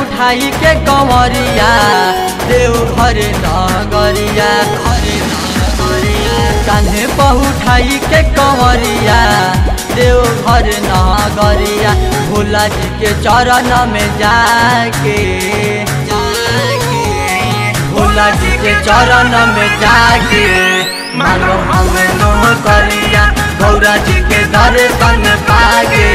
उठाई के कंवरिया देव घर नगरिया कान्हे पर उठाई के कंवरिया देव घर नगरिया। भोला जी के चरण में जाके भोला जी के चरण में जाके, मानो हमें नोह करिया गौरा जी के दर्शन पागे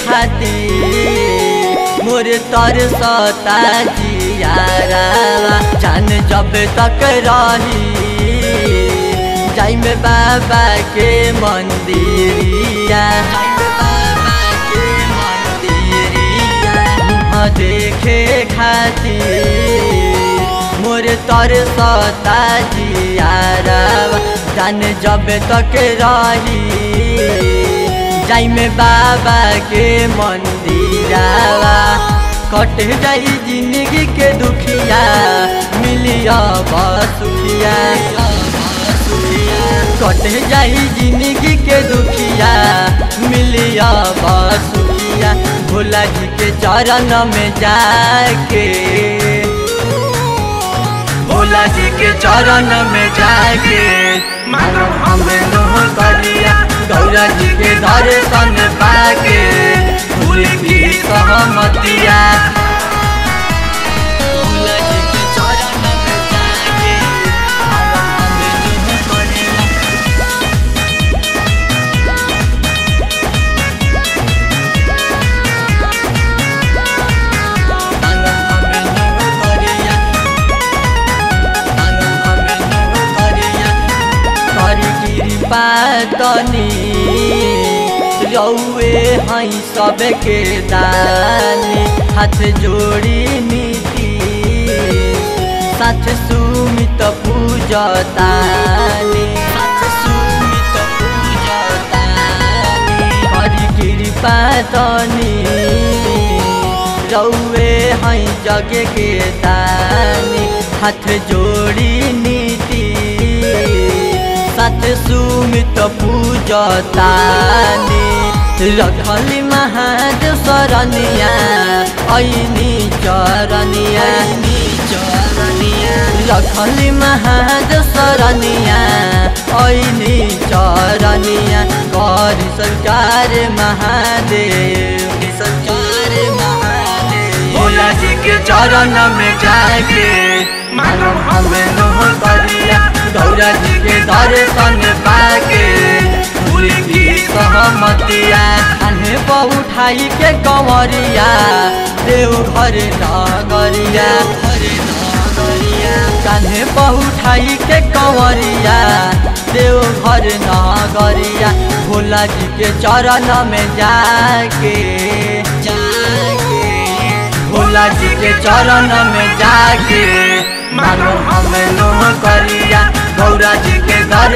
खातिर मोर तर सता जियारा जान जब तक रही। जाई में बाबा के मंदिरिया देखे खातिर मोर तर सता जियारा जान जब तक रही। जाई में बाबा के मंदिरावा कट जाई ज़िंदगी के दुखिया, मिलिया बसुखिया। कट जाई ज़िंदगी के दुखिया, मिलिया बसुखिया। भोला जी के चरण में जाके। भोला जी के चरण में जाके। मानो हमें करिया गौरा जी के दर्शन पाके फूल की सहमतिया भोला रौए हई सबके दानी। हाथ जोड़ी नीति, साथ सुमित पूजतानी कृपा हई जग के दानी, हाथ जोड़ी नीति। सत सुमित पूजतानी। रखली महादेव शरणिया ऐनी चरनिया। रखली महादेव शरणिया ऐनी चरनिया। करी सरकार महादेव सरकार महादेव। भोला जी के चरण में जाके मानो हमें नोह करिया। गौरा जी दर्शन पाके। सहमतिया उठाई के कंवरिया देव घर नगरिया। कान्हे उठाई के कंवरिया देव घर नगरिया। भोला जी के चरण में जाके। भोला जी के चरण में जाके। मानो हमें करिया। गौरा जी के पा